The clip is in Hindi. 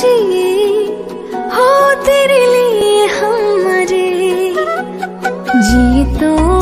जिए हो तेरे लिए हम मरे। जी तो